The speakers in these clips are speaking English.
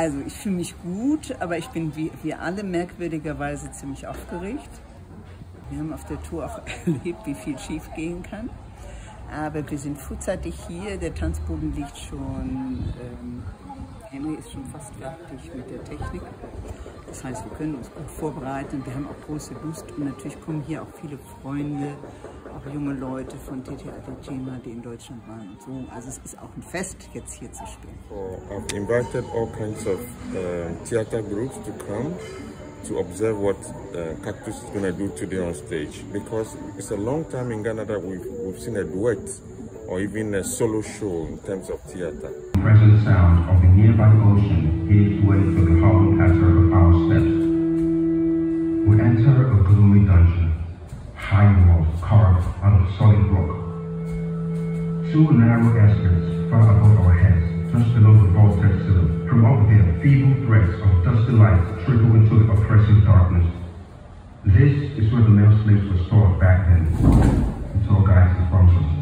Also ich fühle mich gut, aber ich bin wie wir alle merkwürdigerweise ziemlich aufgeregt. Wir haben auf der Tour auch erlebt, wie viel schief gehen kann. Aber wir sind frühzeitig hier, der Tanzboden liegt schon, ähm, Henry ist schon fast fertig mit der Technik. Das heißt, wir können uns gut vorbereiten. Wir haben auch große Lust und natürlich kommen hier auch viele Freunde, auch junge Leute von TT Adejima, die in Deutschland waren und so. Also es ist auch ein Fest, jetzt hier zu spielen. So I've invited all kinds of uh, theater groups to come to observe what uh, Cactus is going to do today on stage because it's a long time in Ghana that we've, we've seen a duet or even a solo show in terms of theater. The present sound of the nearby ocean gives way to the hollow patter of our steps. We enter a gloomy dungeon, high walls carved out of solid rock. Two narrow escalates far above our heads, just below the vaulted ceiling. From up there, feeble threads of dusty light trickle into the oppressive darkness. This is where the male slaves were stored back then, until guides informs us.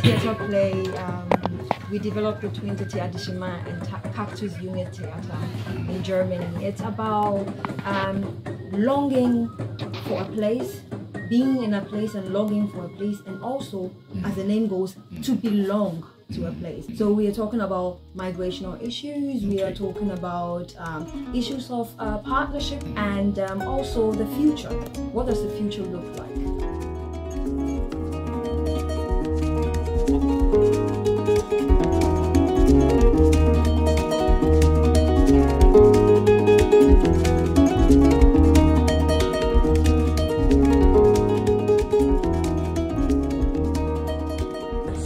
Theatre play um, we developed between Titi Adishima and Ta- Cactus Unit Theatre in Germany. It's about um, longing for a place, being in a place and longing for a place, and also, as the name goes, to belong to a place. So we are talking about migrational issues, we are talking about um, issues of uh, partnership, and um, also the future. What does the future look like?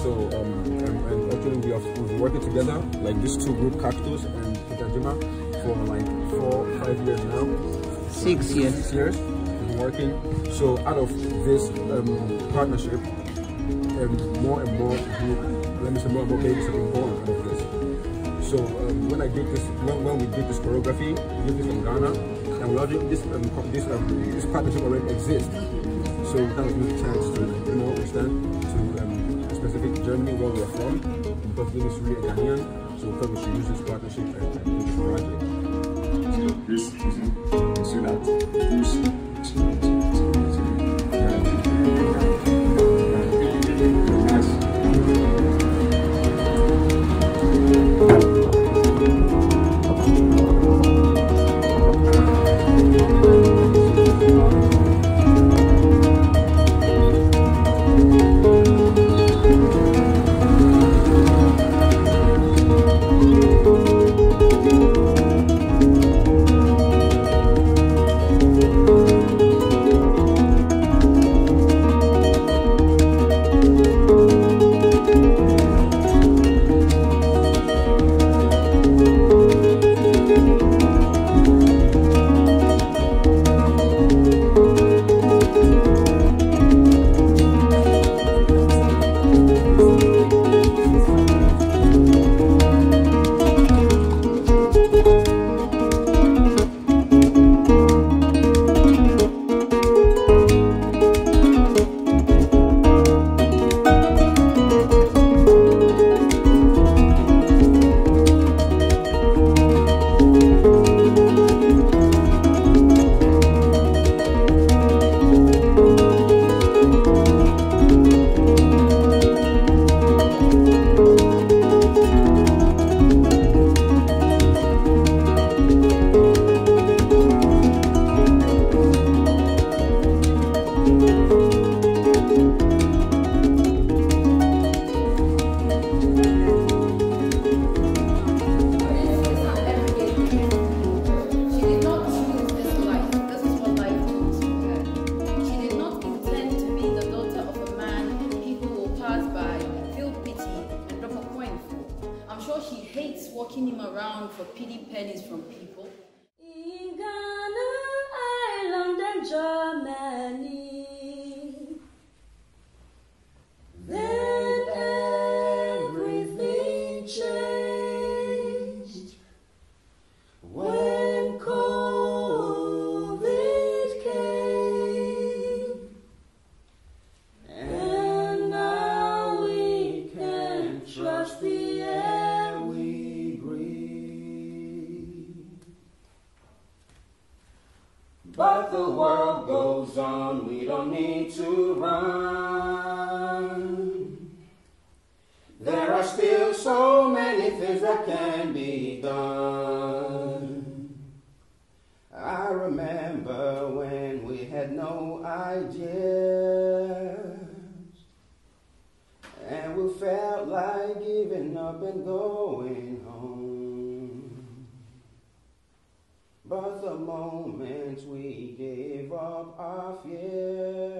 So um, and, and actually we have we've been working together like these two group Cactus and Kitajima for like four five years now. Six years. Six years we've been working. So out of this um, partnership, um, more and more group, let me say more and more babies have been born out of this. So um, when I did this, when, when we did this choreography, we did this in Ghana, and we already this um, this um, this partnership already exists. So that was a chance to you know understand to um, specific Germany where we are from because this is really a. So we thought we should use this partnership and, She hates walking him around for pity pennies from people. In Ghana, Ireland, and Germany. Goes on, we don't need to run. There are still so many things that can be done. I remember when we had no ideas and we felt like giving up and going home. But the moment we gave up our fears,